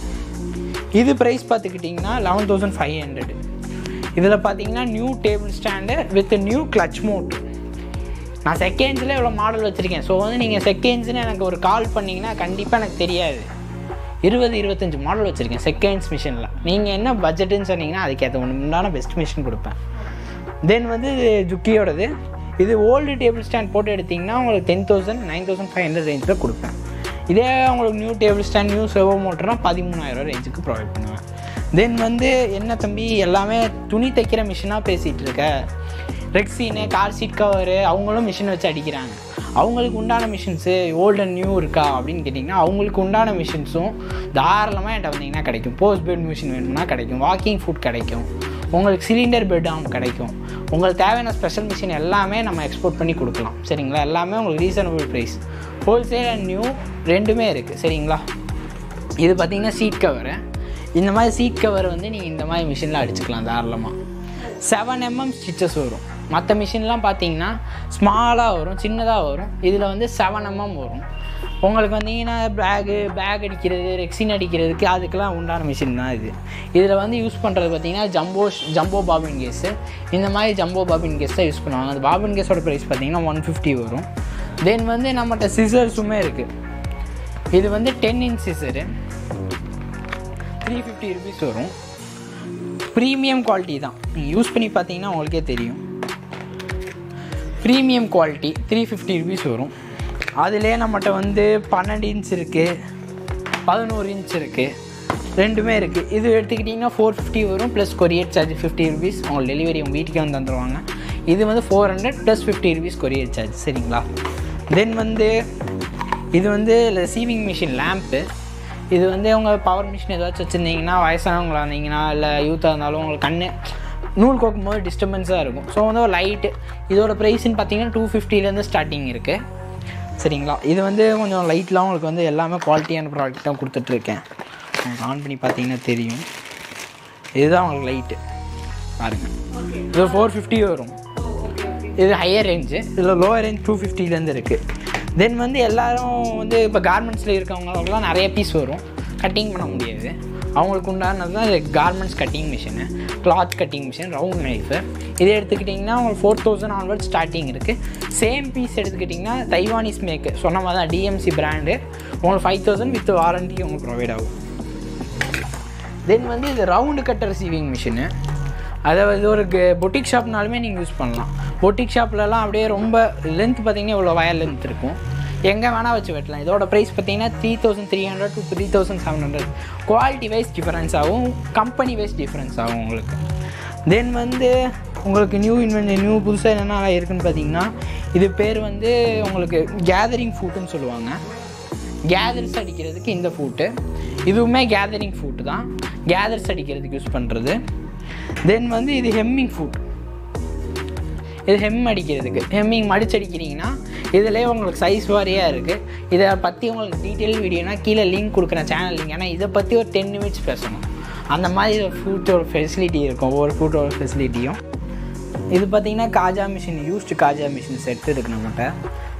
S2: இது ப்ரைஸ் பார்த்துக்கிட்டிங்கன்னா லெவன் தௌசண்ட் ஃபைவ் ஹண்ட்ரடு இதில் பார்த்தீங்கன்னா new table stand with new clutch motor நான் செகண்ட்ஸில் இவ்வளோ மாடல் வச்சுருக்கேன். ஸோ வந்து நீங்கள் செகண்ட்ஸ்னு எனக்கு ஒரு கால் பண்ணிங்கன்னா கண்டிப்பாக எனக்கு தெரியாது. இருபது இருபத்தஞ்சி மாடல் வச்சுருக்கேன் செகண்ட்ஸ் மிஷினில் நீங்கள் என்ன பட்ஜெட்டுன்னு சொன்னீங்கன்னா அதுக்கேற்ற ஒன்று உண்டான பெஸ்ட் மிஷின் கொடுப்பேன். தென் வந்து ஜுக்கியோடது இது ஓல்டு டேபிள் ஸ்டாண்ட் போட்டு எடுத்திங்கன்னா உங்களுக்கு ten thousand nine thousand five hundred ரேஞ்சில் கொடுப்பேன். இதே உங்களுக்கு new table stand new servo மோட்டர்னால் பதிமூணாயிரம் ரேஞ்சுக்கு ப்ரொவைட் பண்ணுவேன். தென் வந்து என்ன தம்பி எல்லாமே துணி தைக்கிற மிஷினாக பேசிகிட்டு இருக்க. ரெக்ஸினு கார் சீட் கவரு அவங்களும் மிஷின் வச்சு அடிக்கிறாங்க. அவங்களுக்கு உண்டான மிஷின்ஸு ஓல்டு அண்ட் நியூ இருக்கா அப்படின்னு கேட்டிங்கன்னா அவங்களுக்கு உண்டான மிஷின்ஸும் தாராளமாக என்கிட்ட வந்தீங்கன்னா கிடைக்கும். போஸ்ட் பெட் மிஷின் வேணும்னா கிடைக்கும். வாக்கிங் ஃபுட் கிடைக்கும். உங்களுக்கு சிலிண்டர் பெட் கிடைக்கும். உங்களுக்கு தேவையான ஸ்பெஷல் மிஷின் எல்லாமே நம்ம எக்ஸ்போர்ட் பண்ணி கொடுக்கலாம். சரிங்களா? எல்லாமே உங்களுக்கு reasonable price wholesale and new ரெண்டுமே இருக்குது சரிங்களா? இது பார்த்தீங்கன்னா சீட் கவரு இந்த மாதிரி சீட் கவர் வந்து நீங்கள் இந்த மாதிரி மிஷினில் அடிச்சுக்கலாம் தாராளமாக செவன் எம்எம் ஸ்டிச்சஸ் வரும். மற்ற மிஷின்லாம் பார்த்தீங்கன்னா ஸ்மாலாக வரும் சின்னதாக வரும். இதில் வந்து செவன் எம்எம் mm வரும். உங்களுக்கு வந்தீங்கன்னா பேகு பேக் அடிக்கிறது ரெக்ஸின் அடிக்கிறதுக்கு அதுக்கெல்லாம் உண்டான மிஷின் தான் இது. இதில் வந்து யூஸ் பண்ணுறது பார்த்தீங்கன்னா ஜம்போ ஜம்போ பாபின் கேஸு இந்த மாதிரி ஜம்போ பாபின் கேஸ் தான் யூஸ் பண்ணுவாங்க. அந்த பாபின் கேஸோட ப்ரைஸ் பார்த்திங்கன்னா ஒன் ஃபிஃப்டி வரும். தென் வந்து நம்மகிட்ட சிசர்ஸுமே இருக்குது இது வந்து ten inch scissor three fifty rupees வரும். ப்ரீமியம் குவாலிட்டி தான். நீங்கள் யூஸ் பண்ணி பார்த்தீங்கன்னா உங்களுக்கே தெரியும். Premium quality three fifty rupees வரும். அதிலே நம்மகிட்ட வந்து பன்னெண்டு இன்ச் இருக்குது பதினோரு இன்ச் இருக்குது ரெண்டுமே இருக்குது இது எடுத்துக்கிட்டிங்கன்னா ஃபோர் ஃபிஃப்டி வரும் plus courier charge fifty rupees உங்களுக்கு டெலிவரி உங்கள் வீட்டுக்கே வந்து தந்துடுவாங்க இது வந்து four hundred plus fifty rupees courier charge சரிங்களா? தென் வந்து இது வந்து சீவிங் மிஷின் லேம்ப்பு இது வந்து உங்கள் பவர் மிஷின் ஏதாச்சும் வச்சுருந்தீங்கன்னா வயசானவங்களா இருந்தீங்கன்னா இல்லை யூத்தாக இருந்தாலும் உங்களுக்கு கண்ணு நூல் கோக்கும் போது டிஸ்டர்பன்ஸாக இருக்கும். ஸோ வந்து ஒரு லைட்டு இதோட ப்ரைஸ்ன்னு பார்த்தீங்கன்னா டூ ஃபிஃப்டிலேருந்து ஸ்டார்டிங் இருக்குது சரிங்களா? இது வந்து கொஞ்சம் லைட்லாம் உங்களுக்கு வந்து எல்லாமே குவாலிட்டியான ப்ராடக்ட் தான் கொடுத்துட்ருக்கேன். உங்களுக்கு ஆன் பண்ணி பார்த்தீங்கன்னா தெரியும். இதுதான் உங்களுக்கு லைட்டு பாருங்கள் இது ஃபோர் ஃபிஃப்டி வரும். இது ஹையர் ரேஞ்சு இதில் லோவர் ரேஞ்ச் டூ ஃபிஃப்டிலேருந்து இருக்குது தென் வந்து எல்லோரும் வந்து இப்போ கார்மெண்ட்ஸில் இருக்கவங்களுக்குலாம் நிறைய பீஸ் வரும். கட்டிங் பண்ண முடியாது. அவங்களுக்கு உண்டானது தான் இது garments cutting machine cloth cutting machine round knife இதை எடுத்துக்கிட்டிங்கன்னா உங்களுக்கு ஃபோர் தௌசண்ட் ஆன்வர்ட் ஸ்டார்டிங் இருக்குது சேம் பீஸ் எடுத்துக்கிட்டிங்கன்னா தைவானிஸ் மேக்கு சொன்ன மாதிரி தான் டிஎம்சி பிராண்டு உங்களுக்கு ஃபைவ் தௌசண்ட் வித் வாரண்ட்டி உங்களுக்கு ப்ரொவைட் ஆகும். தென் வந்து இது ரவுண்டு கட்டர் சீவிங் மிஷினு அதாவது ஒரு பொட்டிக் ஷாப்னாலுமே நீங்கள் யூஸ் பண்ணலாம். பொட்டிக் ஷாப்லலாம் அப்படியே ரொம்ப லென்த் பார்த்தீங்கன்னா இவ்வளோ வயர் லென்த் இருக்கும். எங்கே வேணால் வச்சு வெட்டலாம். இதோட ப்ரைஸ் பார்த்தீங்கன்னா three thousand three hundred to three thousand seven hundred quality wise difference ஆகும் கம்பெனி வைஸ் டிஃப்ரென்ஸ் ஆகும் உங்களுக்கு. தென் வந்து உங்களுக்கு நியூ இன்வென்ட் நியூ புதுசாக என்னென்ன இருக்குதுன்னு பார்த்தீங்கன்னா இது பேர் வந்து உங்களுக்கு கேதரிங் ஃபுட்டுன்னு சொல்லுவாங்க. கேதர்ஸ் அடிக்கிறதுக்கு இந்த ஃபுட்டு இதுவுமே கேதரிங் ஃபுட்டு தான். கேதர்ஸ் அடிக்கிறதுக்கு யூஸ் பண்ணுறது தென் வந்து இது ஹெம்மிங் ஃபுட் இது ஹெம் அடிக்கிறதுக்கு. ஹெம்மிங் மடிச்சு அடிக்கிறீங்கன்னா இதிலே உங்களுக்கு சைஸ் வாரியாக இருக்குது இதை பற்றி உங்களுக்கு டீட்டெயில் வீடியோனா கீழே லிங்க் கொடுக்குறேன் சேனல் லிங்க் ஏன்னா இதை பற்றி ஒரு டென் நிமிட்ஸ் பேசணும். அந்த மாதிரி ஃபுட்டோட ஃபெசிலிட்டி இருக்கும். ஒவ்வொரு ஃபுட்டோட ஃபெசிலிட்டியும் இது பார்த்தீங்கன்னா காஜா மிஷின் யூஸ்டு காஜா மிஷின் செட் இருக்கு நம்மகிட்ட.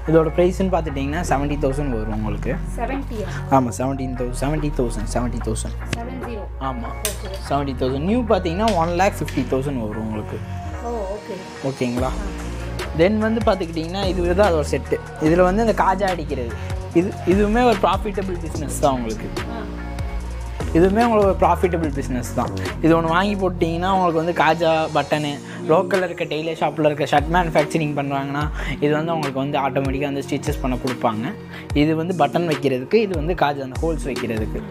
S2: இதோட ப்ரைஸ்ன்னு பார்த்துட்டிங்கன்னா செவன்ட்டி தௌசண்ட் வரும் உங்களுக்கு. ஆமாம் seventeen thousand seventy thousand seventy thousand ஆமாம் செவன்ட்டி தௌசண்ட் நியூ பார்த்தீங்கன்னா ஒன் லேக் ஃபிஃப்டி தௌசண்ட் வரும் உங்களுக்கு. ஓகேங்களா தென் வந்து பார்த்துக்கிட்டிங்கன்னா இது தான் அதோட செட்டு இதில் வந்து இந்த காஜா அடிக்கிறது. இது இதுவுமே ஒரு ப்ராஃபிட்டபிள் பிஸ்னஸ் தான் உங்களுக்கு. இதுவுமே உங்களுக்கு ஒரு ப்ராஃபிட்டபிள் பிஸ்னஸ் தான். இது ஒன்று வாங்கி போட்டிங்கன்னா உங்களுக்கு வந்து காஜா பட்டனு லோக்கலில் இருக்க டெய்லர் ஷாப்பில் இருக்க ஷர்ட் மேனுஃபேக்சரிங் பண்ணுறாங்கன்னா இது வந்து அவங்களுக்கு வந்து ஆட்டோமேட்டிக்காக வந்து ஸ்டிச்சஸ் பண்ண கொடுப்பாங்க. இது வந்து பட்டன் வைக்கிறதுக்கு இது வந்து காஜா அந்த ஹோல்ஸ் வைக்கிறதுக்கு.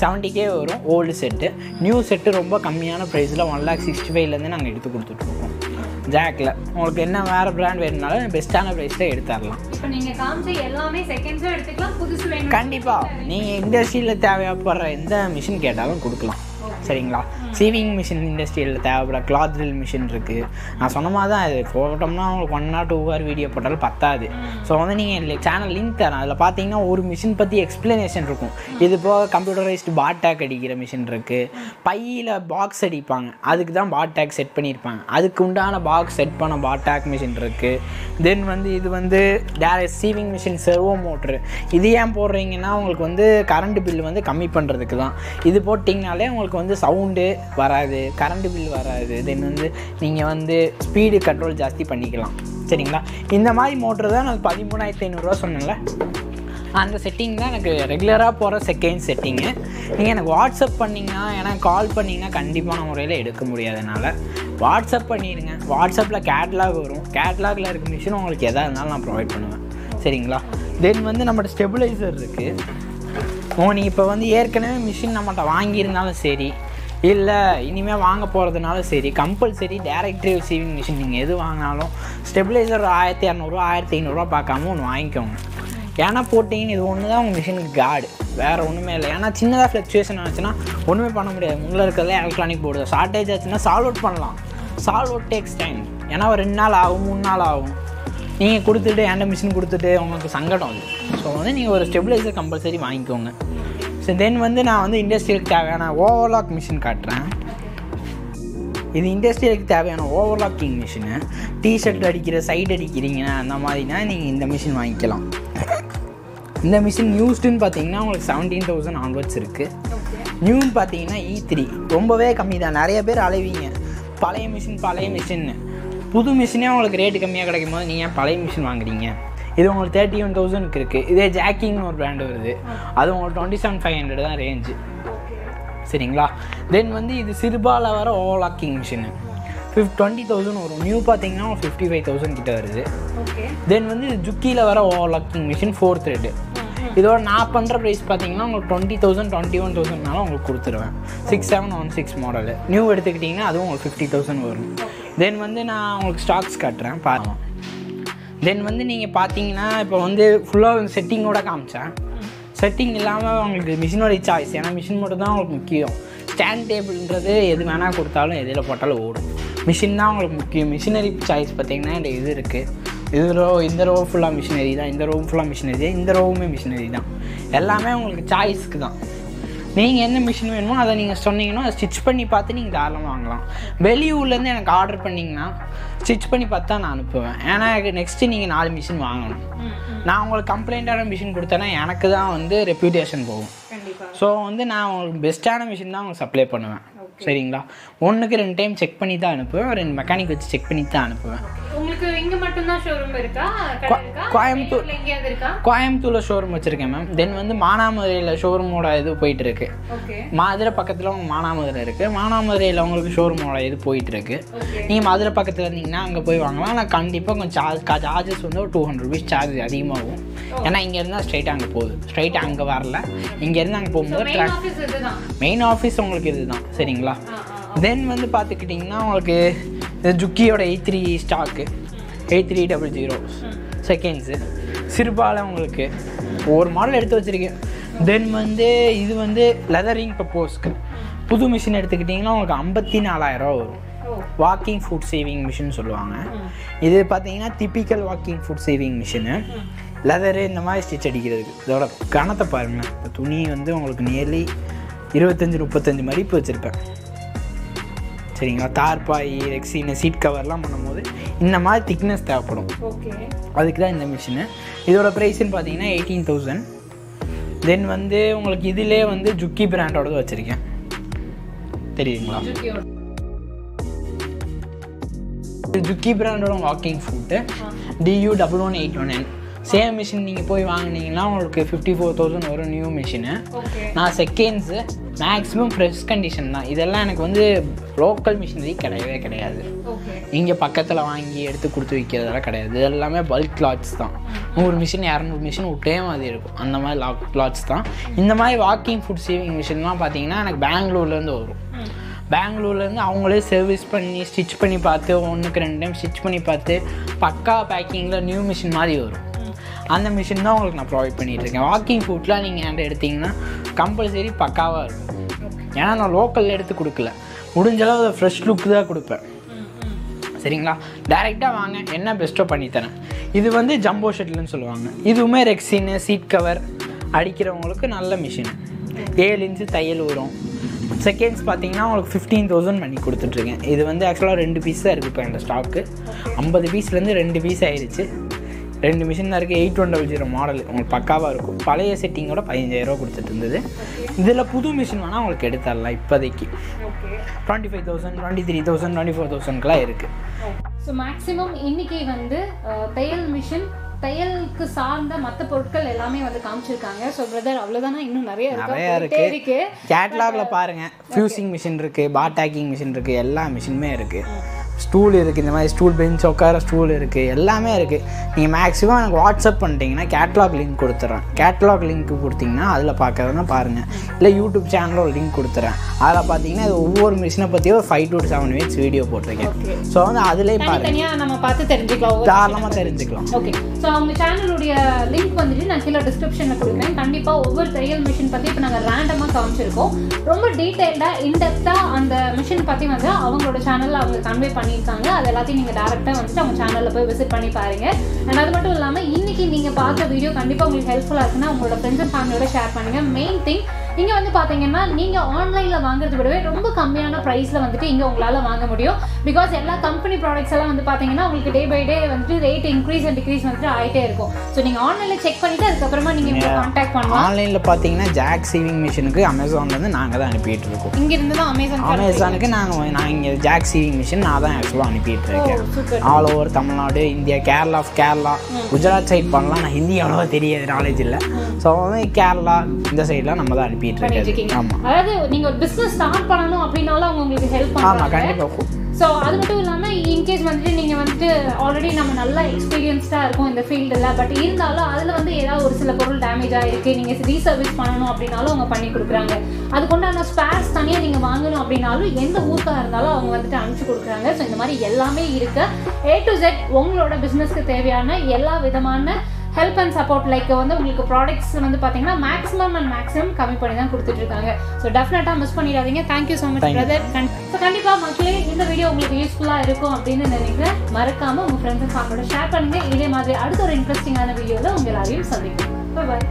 S2: செவன்ட்டிக்கே வரும் ஓல்டு செட்டு நியூ செட்டு ரொம்ப கம்மியான ப்ரைஸில் ஒன் லேக் சிக்ஸ்டி ஃபைவ்லேருந்து நாங்கள் எடுத்து கொடுத்துட்ருக்கோம் ஜாக்கில் உங்களுக்கு என்ன வேறு பிராண்ட் வேணுனாலும் பெஸ்ட்டான ப்ரைஸில் எடுத்துடலாம்
S1: இப்போ நீங்க காமிச்ச எல்லாமே செகண்ட்ஸும் எடுத்துக்கலாம் புதுசு வேணும்
S2: கண்டிப்பாக நீங்கள் இண்டஸ்ட்ரியில் தேவைப்படுற எந்த மிஷின் கேட்டாலும் கொடுக்கலாம். சரிங்களா? சீவிங் மிஷின் இண்டஸ்ட்ரியில் தேவைப்பட கிளாத் ட்ரில் மிஷின் இருக்குது நான் சொன்ன மாதிரி தான் இது. போட்டோம்னா உங்களுக்கு one or two hour video போட்டாலும் பத்தாது. ஸோ வந்து நீங்கள் சேனல் லிங்க் தரேன். அதில் பார்த்தீங்கன்னா ஒரு மிஷின் பற்றி எக்ஸ்ப்ளனேஷன் இருக்கும். இது போக கம்ப்யூட்டரைஸ்டு பாட் டேக் அடிக்கிற மிஷின் இருக்குது பையில் பாக்ஸ் அடிப்பாங்க. அதுக்கு தான் பாட் டேக் செட் பண்ணியிருப்பாங்க. அதுக்கு உண்டான பாக்ஸ் செட் பண்ண பாட் டேக் மிஷின் இருக்குது தென் வந்து இது வந்து direct sewing machine servo motor இது ஏன் போடுறீங்கன்னா உங்களுக்கு வந்து கரண்ட் பில் வந்து கம்மி பண்ணுறதுக்கு தான். இது போட்டிங்கனாலே உங்களுக்கு வந்து சவுண்டு வராது கரண்ட் பில் வராது. தென் வந்து நீங்கள் வந்து ஸ்பீடு கண்ட்ரோல் ஜாஸ்தி பண்ணிக்கலாம். சரிங்களா? இந்த மாதிரி மோட்ரு தான் நான் பதிமூணாயிரத்தி ஐநூறுரூவா சொன்னேன்ல. அந்த செட்டிங் தான் எனக்கு ரெகுலராக போகிற செகண்ட் செட்டிங்கு நீங்கள் எனக்கு வாட்ஸ்அப் பண்ணிங்கன்னா ஏன்னா கால் பண்ணிங்கன்னா கண்டிப்பான முறையில் எடுக்க முடியாதனால வாட்ஸ்அப் பண்ணிடுங்க. வாட்ஸ்அப்பில் கேட்லாக் வரும். கேட்லாகில் இருக்க மிஷின் உங்களுக்கு எதாக இருந்தாலும் நான் ப்ரொவைட் பண்ணுவேன். சரிங்களா? தென் வந்து நம்மகிட்ட ஸ்டெபிளைசர் இருக்குது ஓ நீ இப்போ வந்து ஏற்கனவே மிஷின் நம்மகிட்ட வாங்கியிருந்தாலும் சரி இல்லை இனிமேல் வாங்க போகிறதுனால சரி கம்பல்சரி டேரக்ட் ரிசீவிங் மிஷின் நீங்கள் எது வாங்கினாலும் ஸ்டெபிளைசர் ஆயிரத்தி இரநூறுவா ஆயிரத்தி ஐநூறுரூவா பார்க்காம ஒன்று வாங்கிக்கோங்க. ஏன்னா போட்டிங்கன்னு இது ஒன்று தான் உங்கள் மிஷினுக்கு காடு வேறு ஒன்றுமே இல்லை. ஏன்னா சின்னதாக ஃப்ளக்சுவேஷன் ஆச்சுன்னா ஒன்றுமே பண்ண முடியாது. உங்களை இருக்கிறதுல எலக்ட்ரானிக் போர்டு ஷார்ட்டேஜ் ஆச்சுன்னா சால்வ் அவுட் பண்ணலாம். சால்வ் அவுட் டேக்ஸ் டைம் ஏன்னா ஒரு ரெண்டு நாள் ஆகும் மூணு நாள் ஆகும். நீங்கள் கொடுத்துட்டு ஏன்ட மிஷின் கொடுத்துட்டு உங்களுக்கு சங்கடம் அது. ஸோ வந்து நீங்கள் ஒரு ஸ்டெபிளைசர் கம்பல்சரி வாங்கிக்கோங்க. ஸோ தென் வந்து நான் வந்து இண்டஸ்ட்ரியலுக்கு தேவையான ஓவர்லாக் மிஷின் காட்டுறேன். இது இண்டஸ்ட்ரியலுக்கு தேவையான ஓவர்லாக்கிங் மிஷினு டிஷர்ட் அடிக்கிற சைடு அடிக்கிறீங்க அந்த மாதிரினா நீங்கள் இந்த மிஷின் வாங்கிக்கலாம். இந்த மிஷின் யூஸ்டுன்னு பார்த்தீங்கன்னா உங்களுக்கு செவன்டீன் தௌசண்ட் ஆன்வர்ட்ஸ் இருக்குது நியூன்னு பார்த்தீங்கன்னா இ த்ரீ ரொம்பவே கம்மி தான். நிறைய பேர் அலைவீங்க. பழைய மிஷின் பழைய மிஷின்னு புது மிஷினே உங்களுக்கு ரேட்டு கம்மியாக கிடைக்கும் போது நீங்கள் பழைய மிஷின் வாங்குறீங்க? இது உங்களுக்கு தேர்ட்டி ஒன் தௌசண்ட்க்கு இருக்குது இதே ஜாக்கிங்னு ஒரு பிராண்டு வருது. அது உங்களுக்கு டுவெண்ட்டி செவன் ஃபைவ் ஹண்ட்ரட் தான் ரேஞ்சு சரிங்களா? தென் வந்து இது சிறுபால வர overlocking machine fif twenty thousand வரும். நியூ பார்த்தீங்கன்னா ஃபிஃப்டி ஃபைவ் தௌசண்ட் கிட்ட வருது. தென் வந்து இது ஜுக்கியில் வர ஓவர்லாக்கிங் மிஷின் ஃபோர் த்ரெட்டு இதோட நான் பண்ணுற ப்ரைஸ் பார்த்தீங்கன்னா உங்களுக்கு டுவெண்ட்டி தௌசண்ட் டுவெண்ட்டி ஒன் தௌசண்ட்னாலும் உங்களுக்கு கொடுத்துருவேன். Six seven one six model new எடுத்துக்கிட்டிங்கன்னா அதுவும் உங்களுக்கு ஃபிஃப்டி தௌசண்ட் வரும். தென் வந்து நான் உங்களுக்கு ஸ்டாக்ஸ் காட்டுறேன். பாருங்க. தென் வந்து நீங்கள் பார்த்தீங்கன்னா இப்போ வந்து ஃபுல்லாக செட்டிங்கோட காமிச்சேன். செட்டிங் இல்லாமல் உங்களுக்கு மிஷினோட சாய்ஸ் ஏன்னா மிஷின் மட்டும் தான் உங்களுக்கு முக்கியம். ஸ்டாண்ட் டேபிள்ன்றது எது வேணால் கொடுத்தாலும் எதில் போட்டாலும் ஓடும். மிஷின் தான் உங்களுக்கு முக்கியம். மிஷினரி சாய்ஸ் பார்த்தீங்கன்னா இந்த இது இருக்குது இது ரோ இந்த ரோ ஃபுல்லாக மிஷினரி தான். இந்த ரோவும் ஃபுல்லாக மிஷினரி தான். இந்த ரோவுமே மிஷினரி தான். எல்லாமே உங்களுக்கு சாய்ஸ்க்கு தான். நீங்கள் என்ன மிஷின் வேணுமோ அதை நீங்கள் சொன்னீங்கன்னா அதை ஸ்டிச் பண்ணி பார்த்து நீங்கள் தாராளமாக வாங்கலாம். வெளியூர்லேருந்து எனக்கு ஆர்டர் பண்ணிங்கன்னா ஸ்டிச் பண்ணி பார்த்து தான் நான் அனுப்புவேன். ஏன்னா நெக்ஸ்ட்டு நீங்கள் நாலு மிஷின் வாங்கணும். நான் உங்களுக்கு கம்ப்ளைண்ட்டான மிஷின் கொடுத்தேன்னா எனக்கு தான் வந்து ரெப்யூட்டேஷன் போகும். ஸோ வந்து நான் உங்களுக்கு பெஸ்ட்டான மிஷின் தான் உங்களுக்கு சப்ளை பண்ணுவேன். சரிங்களா? ஒன்றுக்கு ரெண்டு டைம் செக் பண்ணி தான் அனுப்புவேன். ரெண்டு மெக்கானிக் வச்சு செக் பண்ணி தான் அனுப்புவேன்.
S1: உங்களுக்கு இங்க மட்டும் தான் ஷோரூம் இருக்கா இருக்கா?
S2: கோயம்புத்தூர்.
S1: இருக்கா?
S2: கோயம்புத்தூரில் ஷோரூம் வச்சுருக்கேன் மேம் தென் வந்து மானாமதுரையில் ஷோரூமோட இது போயிட்டு இருக்கு மதுரை பக்கத்தில் உங்க மானாமதுரை இருக்குது மானாமதுரையில் உங்களுக்கு ஷோரூமோட இது போயிட்டு இருக்கு
S1: ஓகே
S2: நீங்கள் மதுரை பக்கத்தில் இருந்தீங்கன்னா அங்கே போய் வாங்கலாம். ஆனால் கண்டிப்பாக கொஞ்சம் சார்ஜ் சார்ஜஸ் வந்து ஒரு டூ ஹண்ட்ரட் ருபீஸ் சார்ஜ் அதிகமாகும். ஏன்னா இங்கே இருந்தால் ஸ்ட்ரைட்டாக அங்கே போகுது. ஸ்ட்ரைட்டாக அங்கே வரல. இங்கேருந்து அங்கே போகும்போது
S1: மெயின் ஆஃபீஸ்
S2: உங்களுக்கு இதுதான். சரிங்களா? தென் வந்து பார்த்துக்கிட்டிங்கன்னா உங்களுக்கு இது ஜுக்கியோட eight three stock eight three double zero seconds சிறுபால உங்களுக்கு ஒரு மாடல் எடுத்து வச்சுருக்கேன். தென் வந்து இது வந்து லெதரிங் பர்போஸ்க்கு புது மிஷின் எடுத்துக்கிட்டிங்கன்னா உங்களுக்கு ஐம்பத்தி நாலாயிரரூவா வரும். வாக்கிங் ஃபுட் சேவிங் மிஷின் சொல்லுவாங்க. இது பார்த்தீங்கன்னா typical walking foot sewing machine leather இந்த மாதிரி ஸ்டிச் அடிக்கிறதுக்கு. இதோட கனத்தை பாருங்கள் துணி வந்து உங்களுக்கு நியர்லி இருபத்தஞ்சி முப்பத்தஞ்சு மடிப்பு வச்சுருப்பேன். சரிங்களா? தார்பாய் ரெக்ஸின் சீட் கவர்லாம் பண்ணும்போது இந்த மாதிரி திக்னஸ் தேவைப்படும்.
S1: ஓகே.
S2: அதுக்கு தான் இந்த மிஷினு இதோட ப்ரைஸ்ன்னு பார்த்தீங்கன்னா எயிட்டீன் தௌசண்ட் தென் வந்து உங்களுக்கு இதிலே வந்து ஜுக்கி பிராண்டோடது வச்சுருக்கேன். தெரியுங்களா ஜுக்கி பிராண்டோட walking foot D U double one eight one N same machine நீங்கள் போய் வாங்குனீங்கன்னா உங்களுக்கு ஃபிஃப்டி ஃபோர் தௌசண்ட் வரும் நியூ மிஷினு நான் செகண்ட்ஸு மேக்ஸிமம் ஃப்ரெஷ் கண்டிஷன் தான். இதெல்லாம் எனக்கு வந்து லோக்கல் மிஷினரி கிடையவே கிடையாது. இங்கே பக்கத்தில் வாங்கி எடுத்து கொடுத்து விற்கிறதெல்லாம் கிடையாது. இது எல்லாமே பல்க் லாட்ஸ் தான். நூறு மிஷின் இரநூறு மிஷின் விட்டே மாதிரி இருக்கும். அந்த மாதிரி லாக் லாட்ஸ் தான். இந்த மாதிரி வாக்கிங் ஃபுட் சேவிங் மிஷின்லாம் பார்த்தீங்கன்னா எனக்கு பெங்களூர்லேருந்து வரும். பெங்களூர்லேருந்து அவங்களே சர்வீஸ் பண்ணி ஸ்டிச் பண்ணி பார்த்து ஒன்றுக்கு ரெண்டு டைம் ஸ்டிச் பண்ணி பார்த்து பக்கா பேக்கிங்கில் நியூ மிஷின் மாதிரி வரும். அந்த மிஷின் தான் உங்களுக்கு நான் ப்ரொவைட் பண்ணிகிட்ருக்கேன் வாக்கிங் ஃபுட்லாம் நீங்கள் என்கிட்ட எடுத்தீங்கன்னா கம்பல்சரி பக்காவாக இருக்கும். ஏன்னா நான் லோக்கலில் எடுத்து கொடுக்கல. முடிஞ்சளவு அதை ஃப்ரெஷ் லுக் தான் கொடுப்பேன். சரிங்களா? டேரெக்டாக வாங்க என்ன பெஸ்ட்டோ பண்ணித்தரேன். இது வந்து ஜம்போ ஷெட்லுன்னு சொல்லுவாங்க. இதுவுமே ரெக்ஸின்னு சீட் கவர் அடிக்கிறவங்களுக்கு நல்ல மிஷின் ஏழு இன்ச்சு தையல் வரும். செகண்ட்ஸ் பார்த்தீங்கன்னா உங்களுக்கு ஃபிஃப்டீன் தௌசண்ட் பண்ணி கொடுத்துட்ருக்கேன் இது வந்து ஆக்சுவலாக ரெண்டு பீஸ் தான் இருக்குது இப்போ என் ஸ்டாக்கு ஐம்பது பீஸ்லேருந்து ரெண்டு பீஸ் ஆயிடுச்சு ரெண்டு மிஷின் தான் இருக்குது eight one double zero model உங்களுக்கு பக்காவாக இருக்கும். பழைய செட்டிங்கோட பதினஞ்சாயிரரூவா கொடுத்துட்டு இருந்தது. இதில் புது மிஷின் வேணால் உங்களுக்கு எடுத்துடலாம் இப்போதைக்கு. Twenty five thousand twenty three thousand twenty four தௌசண்ட்க்குலாம் இருக்குது
S1: ஸோ மேக்ஸிமம் இன்னைக்கு வந்து தையல் மிஷின் தையலுக்கு சார்ந்த மற்ற பொருட்கள் எல்லாமே வந்து காமிச்சிருக்காங்க. ஸோ பிரதர் அவ்வளோதானா இன்னும் நிறைய இருக்கா?
S2: நிறையா இருக்கு. கேட்லாக்ல பாருங்க. ஃபியூசிங் மிஷின் இருக்கு பாட் டேக்கிங் மிஷின் இருக்கு எல்லா மிஷினுமே இருக்கு. ஸ்டூல் இருக்குது இந்த மாதிரி ஸ்டூல் பெஞ்ச் உட்கார ஸ்டூல் இருக்குது எல்லாமே இருக்குது நீங்கள் மேக்ஸிமம் எனக்கு வாட்ஸ்அப் பண்ணிட்டீங்கன்னா கேட்லாக் லிங்க் கொடுத்துட்றேன் கேட்லாக் லிங்க் கொடுத்தீங்கன்னா அதில் பார்க்கறதுனா பாருங்கள் இல்லை யூடியூப் சேனலில் ஒரு லிங்க் கொடுத்துறேன். அதில் பார்த்தீங்கன்னா இது ஒவ்வொரு மிஷினை பற்றியும் ஒரு five to seven minutes video போட்டிருக்கேன். ஸோ வந்து அதிலே
S1: தனித்தனியா நம்ம பார்த்து தெரிஞ்சுக்கலாம்
S2: தாராளமாக தெரிஞ்சுக்கலாம்.
S1: ஓகே ஸோ அவங்க சேனலுடைய லிங்க் வந்துட்டு நான் கீழே டிஸ்கிரிப்ஷனில் கொடுக்குறேன். கண்டிப்பாக ஒவ்வொரு தையல் மிஷின் பற்றி இப்போ நாங்கள் ரேண்டமாக காமிச்சிருக்கோம். ரொம்ப டீட்டெயில்டாக இன்டெப்த்தாக அந்த மிஷின் பற்றி வந்து அவங்களோட சேனலில் அவங்க கன்வே பண்ணியிருக்காங்க. அது எல்லாத்தையும் நீங்கள் டேரெக்டாக வந்துட்டு அவங்க சேனலில் போய் விசிட் பண்ணி பாருங்க. அண்ட் அது மட்டும் இல்லாமல் இன்னைக்கு நீங்கள் பார்த்த வீடியோ கண்டிப்பாக உங்களுக்கு ஹெல்ப்ஃபுல்லாக இருக்குன்னா உங்களோட ஃப்ரெண்ட்ஸ் அண்ட் ஃபேமிலியோட ஷேர் பண்ணுங்க. மெயின் திங் இங்கே வந்து பார்த்தீங்கன்னா நீங்கள் ஆன்லைனில் வாங்குறத விடவே ரொம்ப கம்மியான ப்ரைஸில் வந்துட்டு இங்கே உங்களால் வாங்க முடியும். பிகாஸ் எல்லா கம்பெனி ப்ராடக்ட்ஸ் எல்லாம் வந்து பார்த்தீங்கன்னா உங்களுக்கு டே பை டே வந்துட்டு ரேட் இன்க்ரீஸ் அண்ட் டிக்ரீஸ் வந்துட்டு ஆகிட்டே இருக்கும். ஸோ நீங்கள் ஆன்லைனில் செக் பண்ணிவிட்டு அதுக்கப்புறமா நீங்கள் இவங்க காண்டாக்ட் பண்ணலாம்.
S2: ஆன்லைனில் பார்த்தீங்கன்னா ஜாக் சீவிங் மிஷினுக்கு அமேசான்லேருந்து நாங்கள் தான் அனுப்பிட்டு இருக்கோம்.
S1: இங்கிருந்து தான் அமேசான்
S2: அமேசானுக்கு நாங்கள் நான் இங்கே ஜாக் சீவிங் மிஷின் நான் தான் ஆக்சுவலாக அனுப்பிட்டு இருக்கேன். All over Tamil Nadu India Kerala Kerala Gujarat side பண்ணலாம். நான் ஹிந்தி அவ்வளோவா தெரியாது நாலேஜ் இல்லை. ஸோ வந்து கேரளா இந்த சைட்லாம் நம்ம தான் அனுப்பிட்டு
S1: பண்ணிட்டு இருக்கீங்க அதாவது நீங்கள் ஒரு பிஸ்னஸ் ஸ்டார்ட் பண்ணணும் அப்படின்னாலும் அவங்க உங்களுக்கு ஹெல்ப்
S2: கண்டிப்பாக
S1: ஸோ அது மட்டும் இல்லாமல் இன்கேஸ் வந்துட்டு நீங்கள் வந்துட்டு ஆல்ரெடி நம்ம நல்லா எக்ஸ்பீரியன்ஸ்டாக இருக்கும் இந்த ஃபீல்டில் பட் இருந்தாலும் அதில் வந்து ஏதாவது ஒரு சில பொருள் டேமேஜ் ஆகிருக்கு நீங்கள் ரீசர்வீஸ் பண்ணணும் அப்படின்னாலும் அவங்க பண்ணி கொடுக்குறாங்க. அதுக்குண்டான ஸ்பேர்ஸ் தனியாக நீங்கள் வாங்கணும் அப்படின்னாலும் எந்த ஊருக்காக இருந்தாலும் அவங்க வந்துட்டு அனுப்பிச்சு கொடுக்குறாங்க. ஸோ இந்த மாதிரி எல்லாமே இருக்கு. ஏ டு ஜெட் உங்களோட பிஸ்னஸ்க்கு தேவையான எல்லா விதமான ஹெல்ப் அண்ட் சப்போர்ட் லைக் வந்து உங்களுக்கு ப்ராடக்ட்ஸ் வந்து பார்த்தீங்கன்னா மேக்ஸிமம் அண்ட் மேக்ஸிமம் கம்மி பண்ணி தான் கொடுத்துட்டு இருக்காங்க ஸோ டெஃபினட்டாக மிஸ் பண்ணிடாதீங்க. Thank you so much. Brother so கண்டிப்பாக மக்களே இந்த வீடியோ உங்களுக்கு யூஸ்ஃபுல்லாக இருக்கும் அப்படின்னு நினைக்கிறேன் மறக்காம உங்கள் ஃப்ரெண்ட்ஸ் ஃபேமிலியோட ஷேர் பண்ணுங்க. இதே மாதிரி அடுத்த ஒரு இன்ட்ரெஸ்டிங்கான வீடியோவில் உங்க எல்லாரையும் சந்திக்கிறேன் பாய்